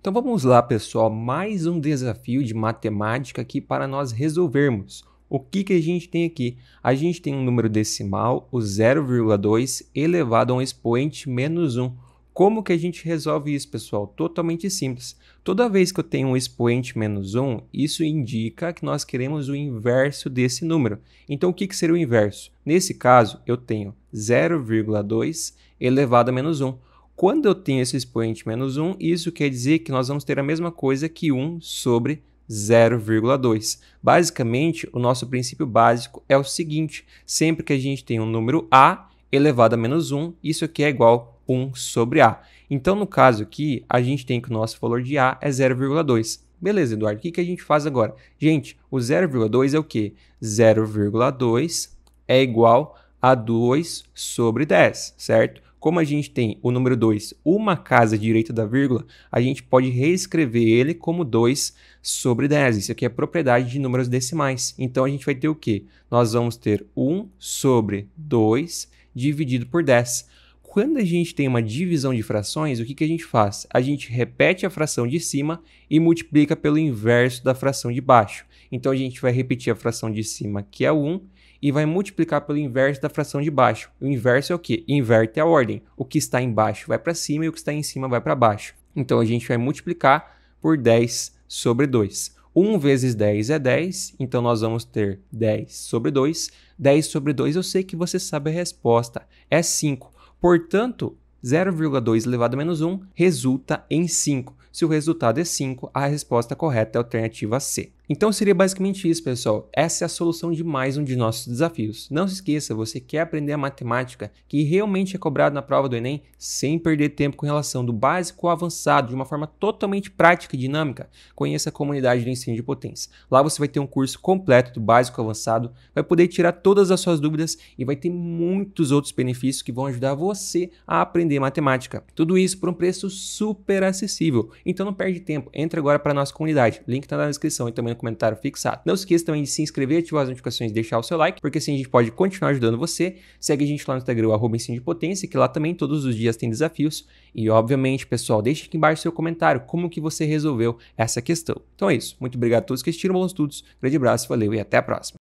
Então vamos lá, pessoal, mais um desafio de matemática aqui para nós resolvermos. O que, que a gente tem aqui? A gente tem um número decimal, o 0,2 elevado a um expoente menos 1. Como que a gente resolve isso, pessoal? Totalmente simples. Toda vez que eu tenho um expoente menos 1, isso indica que nós queremos o inverso desse número. Então, o que, que seria o inverso? Nesse caso, eu tenho 0,2 elevado a menos 1. Quando eu tenho esse expoente menos 1, isso quer dizer que nós vamos ter a mesma coisa que 1 sobre 0,2. Basicamente, o nosso princípio básico é o seguinte: sempre que a gente tem um número a elevado a menos 1, isso aqui é igual a 1 sobre a. Então, no caso aqui, a gente tem que o nosso valor de a é 0,2. Beleza, Eduardo, o que, que a gente faz agora? Gente, o 0,2 é o quê? 0,2 é igual a 2 sobre 10, certo? Como a gente tem o número 2, uma casa direita da vírgula, a gente pode reescrever ele como 2 sobre 10. Isso aqui é propriedade de números decimais. Então a gente vai ter o quê? Nós vamos ter 1 sobre 2 dividido por 10. Quando a gente tem uma divisão de frações, o que, que a gente faz? A gente repete a fração de cima e multiplica pelo inverso da fração de baixo. Então a gente vai repetir a fração de cima, que é 1, e vai multiplicar pelo inverso da fração de baixo. O inverso é o que? Inverte a ordem. O que está embaixo vai para cima e o que está em cima vai para baixo. Então a gente vai multiplicar por 10 sobre 2. 1 vezes 10 é 10, então nós vamos ter 10 sobre 2. 10 sobre 2 eu sei que você sabe a resposta, é 5. Portanto, 0,2 elevado a menos 1 resulta em 5. Se o resultado é 5, a resposta correta é a alternativa C. Então seria basicamente isso, pessoal. Essa é a solução de mais um de nossos desafios. Não se esqueça, você quer aprender a matemática que realmente é cobrado na prova do Enem sem perder tempo com relação do básico ao avançado, de uma forma totalmente prática e dinâmica. Conheça a comunidade do ensino de potência. Lá você vai ter um curso completo do básico ao avançado, vai poder tirar todas as suas dúvidas e vai ter muitos outros benefícios que vão ajudar você a aprender matemática. Tudo isso por um preço super acessível. Então não perde tempo, entre agora para nossa comunidade. Link está na descrição e também no comentário fixado. Não esqueça também de se inscrever, ativar as notificações e deixar o seu like, porque assim a gente pode continuar ajudando você. Segue a gente lá no Instagram, arroba de potência, que lá também todos os dias tem desafios. E obviamente, pessoal, deixe aqui embaixo seu comentário, como que você resolveu essa questão. Então é isso. Muito obrigado a todos que assistiram, bons estudos. Grande abraço, valeu e até a próxima.